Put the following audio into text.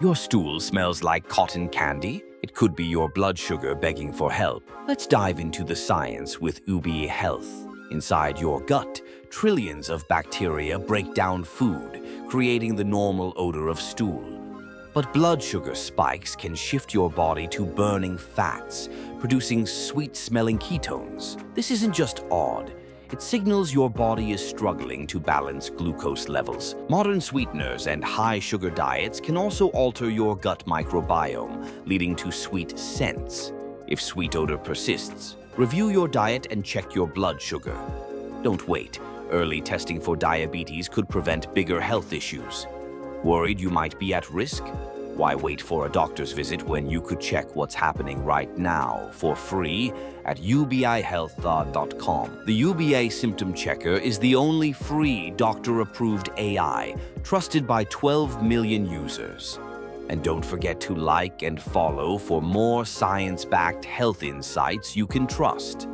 Your stool smells like cotton candy? It could be your blood sugar begging for help. Let's dive into the science with Ubie Health. Inside your gut, trillions of bacteria break down food, creating the normal odor of stool. But blood sugar spikes can shift your body to burning fats, producing sweet-smelling ketones. This isn't just odd. It signals your body is struggling to balance glucose levels. Modern sweeteners and high-sugar diets can also alter your gut microbiome, leading to sweet scents. If sweet odor persists, review your diet and check your blood sugar. Don't wait. Early testing for diabetes could prevent bigger health issues. Worried you might be at risk? Why wait for a doctor's visit when you could check what's happening right now for free at ubiehealth.com? The Ubie Symptom Checker is the only free doctor-approved AI trusted by 12 million users. And don't forget to like and follow for more science-backed health insights you can trust.